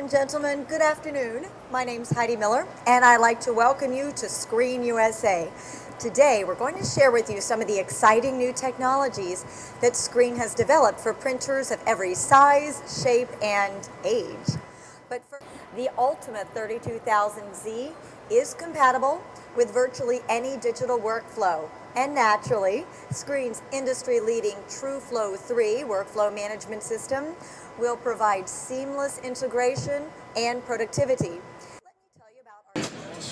And gentlemen, good afternoon. My name is Heidi Miller, and I'd like to welcome you to Screen USA. Today, we're going to share with you some of the exciting new technologies that Screen has developed for printers of every size, shape, and age. But for the Ultimate 32000Z is compatible with virtually any digital workflow. And naturally, Screen's industry-leading TrueFlow 3 workflow management system will provide seamless integration and productivity.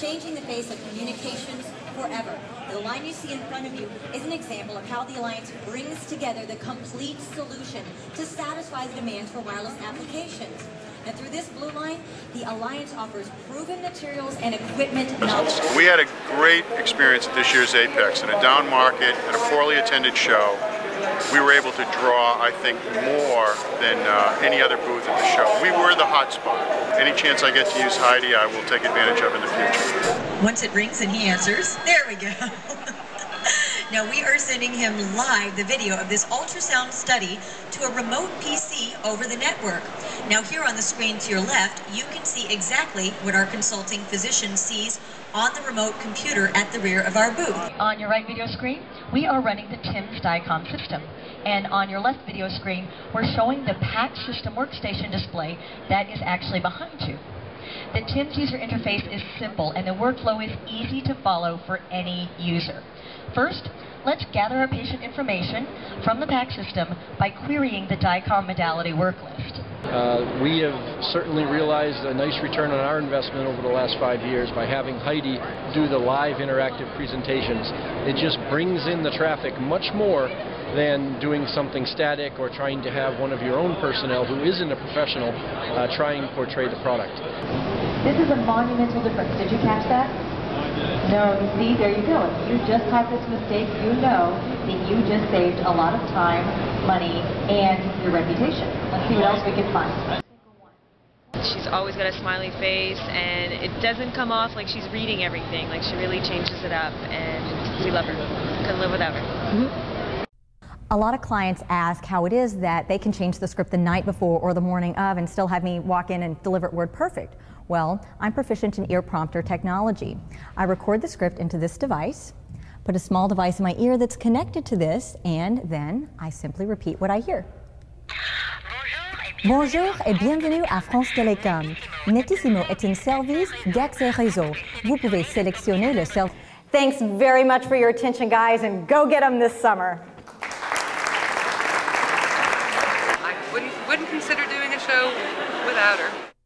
Changing the face of communications forever. The line you see in front of you is an example of how the Alliance brings together the complete solution to satisfy the demands for wireless applications. And through this blue line, the Alliance offers proven materials and equipment knowledge. We had a great experience at this year's Apex in a down market and a poorly attended show. We were able to draw, I think, more than uh, any other booth at the show. We were the hot spot. Any chance I get to use Heidi, I will take advantage of in the future. Once it rings and he answers, there we go. Now we are sending him live the video of this ultrasound study to a remote PC over the network. Now here on the screen to your left, you can see exactly what our consulting physician sees on the remote computer at the rear of our booth. On your right video screen, we are running the TIMS DICOM system. And on your left video screen, we're showing the PACS system workstation display that is actually behind you. The TIMS user interface is simple and the workflow is easy to follow for any user. First, let's gather our patient information from the PACS system by querying the DICOM modality work list. Uh, we have certainly realized a nice return on our investment over the last five years by having Heidi do the live interactive presentations. It just brings in the traffic much more than doing something static or trying to have one of your own personnel who isn't a professional uh, try and portray the product. This is a monumental difference. Did you catch that? No, you see, there you go. If you just caught this mistake, you know that you just saved a lot of time, money, and your reputation. Let's see what else we can find. She's always got a smiley face, and it doesn't come off like she's reading everything. Like she really changes it up, and we love her. Couldn't live without her. Mm -hmm. A lot of clients ask how it is that they can change the script the night before or the morning of and still have me walk in and deliver it word perfect. Well, I'm proficient in ear prompter technology. I record the script into this device, put a small device in my ear that's connected to this, and then I simply repeat what I hear. Bonjour et bienvenue à France Télécom. Netissimo est un service d'accès réseau. Vous pouvez sélectionner le service. Thanks very much for your attention, guys, and go get them this summer. I wouldn't, wouldn't consider doing a show without her.